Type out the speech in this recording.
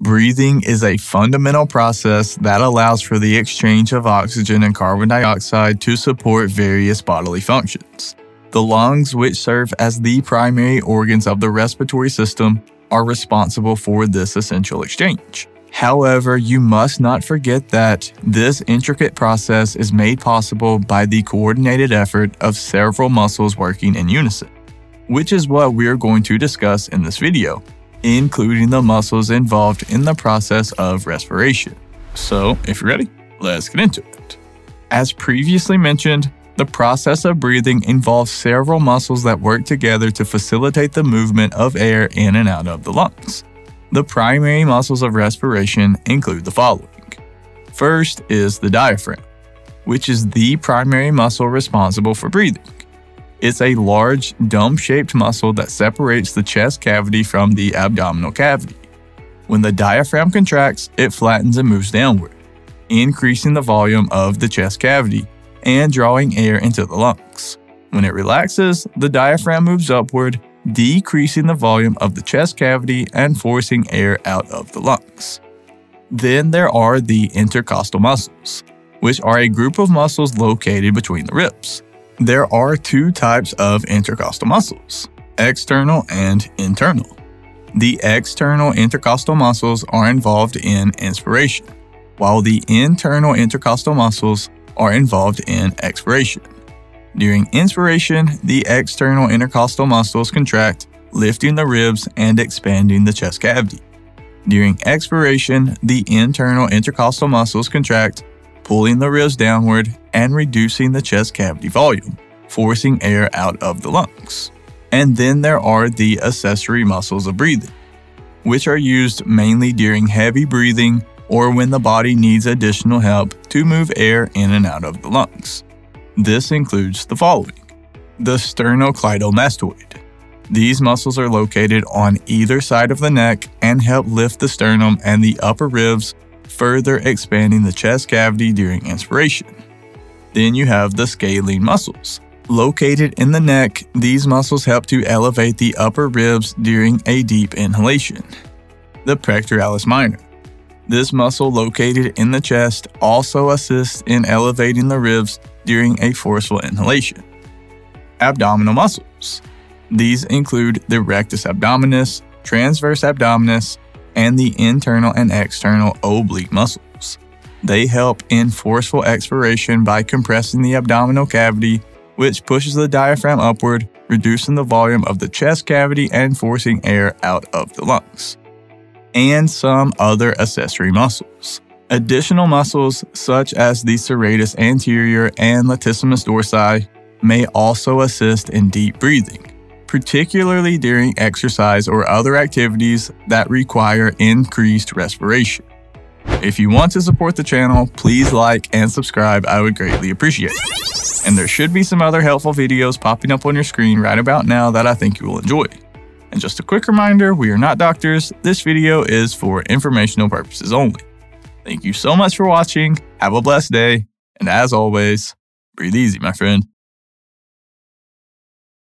Breathing is a fundamental process that allows for the exchange of oxygen and carbon dioxide to support various bodily functions. The lungs, which serve as the primary organs of the respiratory system, are responsible for this essential exchange. However, you must not forget that this intricate process is made possible by the coordinated effort of several muscles working in unison, which is what we're going to discuss in this video, including the muscles involved in the process of respiration. So, if you're ready, let's get into it. As previously mentioned, the process of breathing involves several muscles that work together to facilitate the movement of air in and out of the lungs. The primary muscles of respiration include the following. First is the diaphragm, which is the primary muscle responsible for breathing. It's a large, dome shaped muscle that separates the chest cavity from the abdominal cavity. When the diaphragm contracts, it flattens and moves downward, increasing the volume of the chest cavity and drawing air into the lungs. When it relaxes, the diaphragm moves upward, decreasing the volume of the chest cavity and forcing air out of the lungs. Then there are the intercostal muscles, which are a group of muscles located between the ribs. There are two types of intercostal muscles external and internal. The external intercostal muscles are involved in inspiration, while the internal intercostal muscles are involved in expiration. During inspiration, the external intercostal muscles contract, lifting the ribs and expanding the chest cavity. During expiration, the internal intercostal muscles contract, pulling the ribs downward and reducing the chest cavity volume, forcing air out of the lungs. And then there are the accessory muscles of breathing, which are used mainly during heavy breathing or when the body needs additional help to move air in and out of the lungs. This includes the following the sternocleidomastoid. These muscles are located on either side of the neck and help lift the sternum and the upper ribs, further expanding the chest cavity during inspiration. Then you have the scalene muscles. Located in the neck, these muscles help to elevate the upper ribs during a deep inhalation. The pectoralis minor. This muscle located in the chest also assists in elevating the ribs during a forceful inhalation. Abdominal muscles. These include the rectus abdominis, transverse abdominis, and the internal and external oblique muscles. They help in forceful expiration by compressing the abdominal cavity, which pushes the diaphragm upward, reducing the volume of the chest cavity and forcing air out of the lungs. And some other accessory muscles. Additional muscles, such as the serratus anterior and latissimus dorsi, may also assist in deep breathing, particularly during exercise or other activities that require increased respiration. If you want to support the channel, please like and subscribe, I would greatly appreciate it. And there should be some other helpful videos popping up on your screen right about now that I think you will enjoy. And just a quick reminder, we are not doctors, this video is for informational purposes only. Thank you so much for watching. Have a blessed day. And as always, breathe easy, my friend.